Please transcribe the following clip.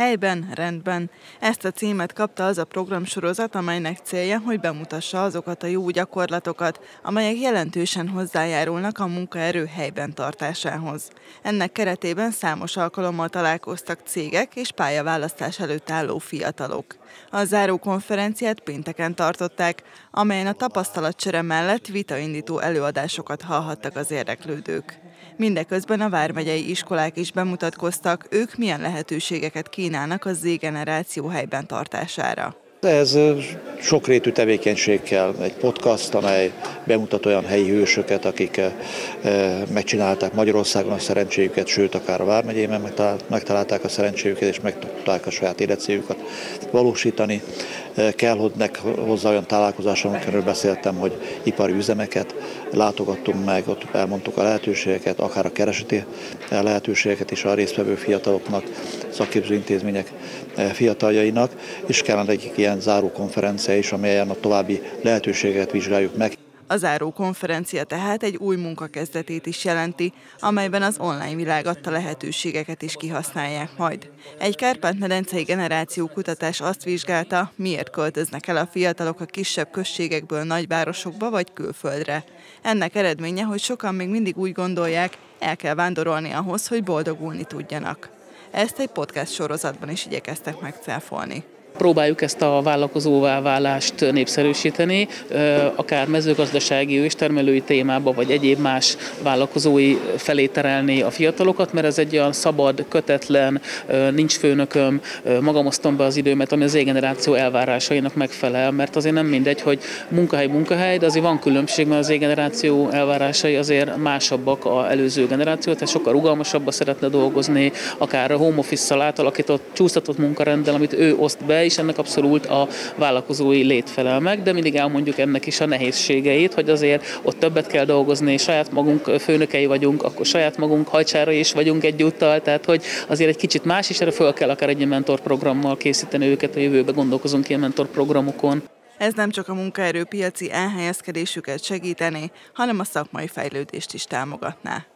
Helyben, rendben. Ezt a címet kapta az a programsorozat, amelynek célja, hogy bemutassa azokat a jó gyakorlatokat, amelyek jelentősen hozzájárulnak a munkaerő helyben tartásához. Ennek keretében számos alkalommal találkoztak cégek és pályaválasztás előtt álló fiatalok. A záró konferenciát pénteken tartották, amelyen a tapasztalatcsere mellett vitaindító előadásokat hallhattak az érdeklődők. Mindeközben a vármegyei iskolák is bemutatkoztak, ők milyen lehetőségeket kínálnak a Z-generáció helyben tartására. Ez sokrétű tevékenység kell, egy podcast, amely bemutat olyan helyi hősöket, akik megcsinálták Magyarországon a szerencséjüket, sőt akár a Vármegyében megtalálták a szerencséjüket, és meg tudták a saját életcéljukat valósítani. Kell hogy hozzá olyan találkozás, amikről beszéltem, hogy ipari üzemeket látogattunk meg, ott elmondtuk a lehetőségeket, akár a kereseti lehetőségeket is a résztvevő fiataloknak, szakképző intézmények fiataljainak, és kellene egy ilyen záró konferencia is, amelyen a további lehetőségeket vizsgáljuk meg. A záró konferencia tehát egy új munkakezdetét is jelenti, amelyben az online világ adta lehetőségeket is kihasználják majd. Egy Kárpát-medencei generáció kutatás azt vizsgálta, miért költöznek el a fiatalok a kisebb községekből nagyvárosokba vagy külföldre. Ennek eredménye, hogy sokan még mindig úgy gondolják, el kell vándorolni ahhoz, hogy boldogulni tudjanak. Ezt egy podcast sorozatban is igyekeztek megcáfolni. Próbáljuk ezt a vállalkozóvá válást népszerűsíteni, akár mezőgazdasági, őstermelői témába, vagy egyéb más vállalkozói felé terelni a fiatalokat, mert ez egy olyan szabad, kötetlen, nincs főnököm, magam osztom be az időmet, ami az égeneráció elvárásainak megfelel, mert azért nem mindegy, hogy munkahely, munkahely, de azért van különbség, mert az égeneráció elvárásai azért másabbak a előző generáció, tehát sokkal rugalmasabban szeretne dolgozni, akár a home office-szal átalakított, csúsztatott munkarenddel, amit ő oszt be, és ennek abszolút a vállalkozói lét felel meg, de mindig elmondjuk ennek is a nehézségeit, hogy azért ott többet kell dolgozni, saját magunk főnökei vagyunk, akkor saját magunk hajcsára is vagyunk egyúttal, tehát hogy azért egy kicsit más is, erre föl kell akár egy mentorprogrammal készíteni őket, a jövőbe gondolkozunk ilyen mentorprogramokon. Ez nem csak a munkaerőpiaci elhelyezkedésüket segíteni, hanem a szakmai fejlődést is támogatná.